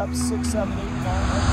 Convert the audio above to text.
up six, seven, eight, nine.